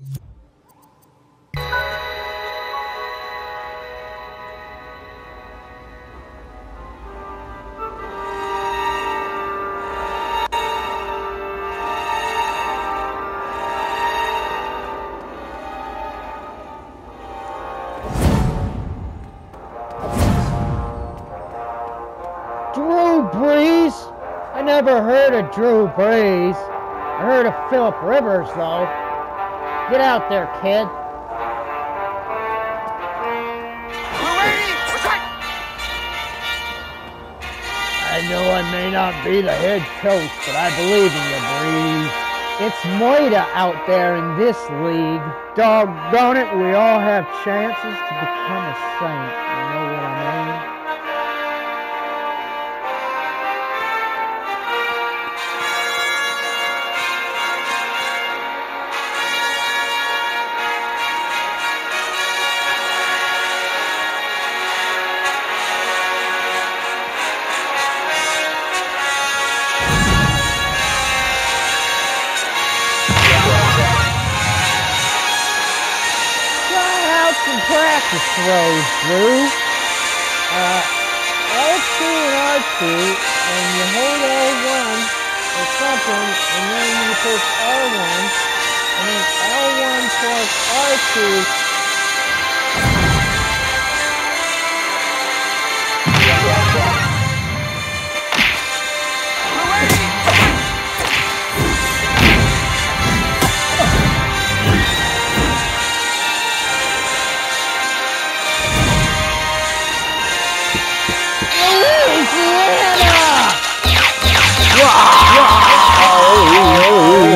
Drew Brees? I never heard of Drew Brees. I heard of Philip Rivers, though. Get out there, kid. I know I may not be the head coach, but I believe in you, Brees. It's Moita out there in this league. Doggone it, we all have chances to become a saint. You know what I mean? Some practice throws, Drew. Uh, L2 and R2, and you hold L1 or something, and then you push R1, and then L1 plus R2 oh,